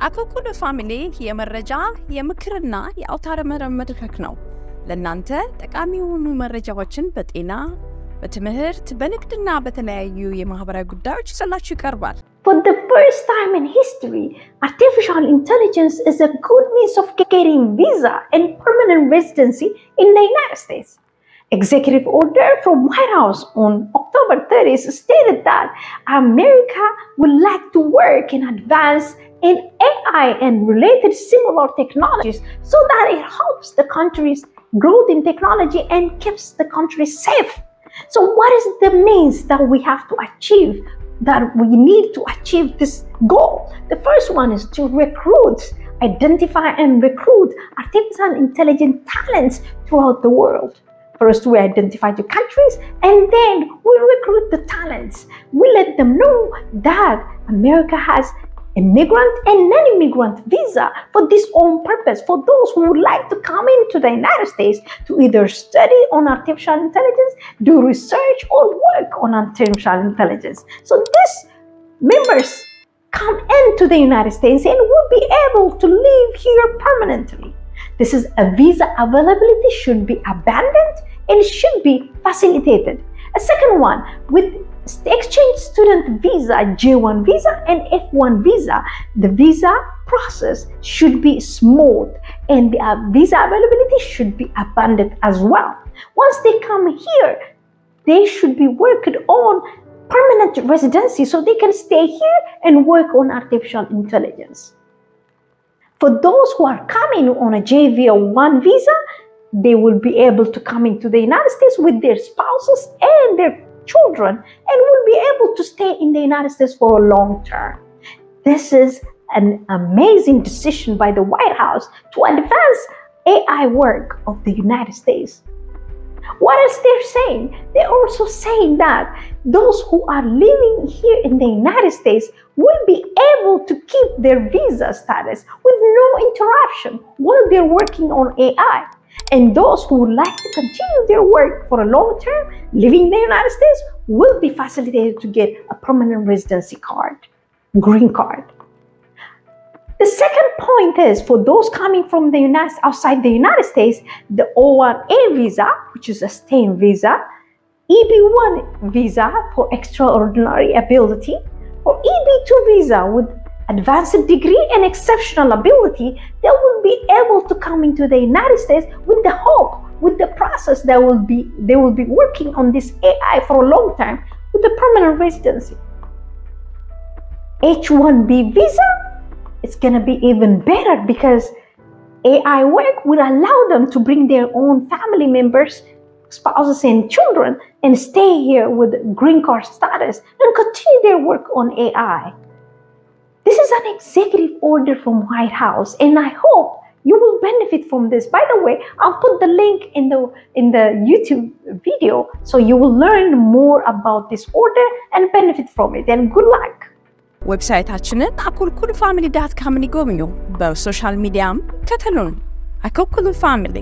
አኮኩሉ ፋሚሊ የመረጃ የምክርና የአውታረ መረብ መድረክ ነው። ለእናንተ ጠቃሚ የሆኑ መረጃዎችን በጤና፣ በትምህርት፣ በንግድና በተለያዩ የማህበራዊ ጉዳዮች ይዘላችሁ ይቀርባል። For the first time in history, artificial intelligence is a good means of getting visa and permanent residency in the United States. Executive order from White House on October 30th stated that America would like to work in advance in AI and related similar technologies so that it helps the country's growth in technology and keeps the country safe. So, what is the means that we have to achieve? That we need to achieve this goal. The first one is to recruit, identify, and recruit artificial intelligence talents throughout the world. First, we identify the countries and then we recruit the talents. We let them know that America has immigrant and non-immigrant visa for this own purpose for those who would like to come into the United States to either study on artificial intelligence, do research, or work on artificial intelligence. So these members come into the United States and will be able to live here permanently. This is a visa availability should be abandoned and should be facilitated. A second one with exchange student visa, J1 visa and F1 visa, the visa process should be smooth and the uh, visa availability should be abundant as well. Once they come here, they should be worked on permanent residency so they can stay here and work on artificial intelligence. For those who are coming on a JV1 visa, they will be able to come into the United States with their spouses and their children and will be able to stay in the United States for a long term. This is an amazing decision by the White House to advance AI work of the United States. What else they're saying? They're also saying that those who are living here in the United States will be able to keep their visa status with no interruption while they're working on AI. And those who would like to continue their work for a long term living in the United States will be facilitated to get a permanent residency card, green card. The second point is for those coming from the United outside the United States, the O1A visa, which is a staying visa, EB1 visa for extraordinary ability, or EB2 visa with advanced degree and exceptional ability, they will be able to come into the United States with the hope, with the process that will be they will be working on this AI for a long time with the permanent residency. H1B visa, it's gonna be even better because AI work will allow them to bring their own family members, spouses, and children and stay here with green card status and continue their work on AI. This is an executive order from White House, and I hope you will benefit from this. By the way, I'll put the link in the in the YouTube video so you will learn more about this order and benefit from it. And good luck. ዌብሳይታችንን አኮልኩሉ ፋሚሊ ዳት ካምን ይጎብኙ። በሶሻል ሚዲያም ከተሉን። አኮኩሉ ፋሚሊ